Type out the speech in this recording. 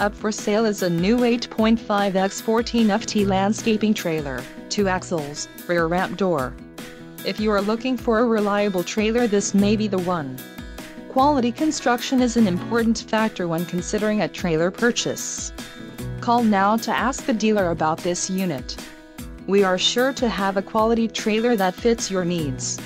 Up for sale is a new 8.5x14 FT landscaping trailer, 2 axles, rear ramp door. If you are looking for a reliable trailer this may be the one. Quality construction is an important factor when considering a trailer purchase. Call now to ask the dealer about this unit. We are sure to have a quality trailer that fits your needs.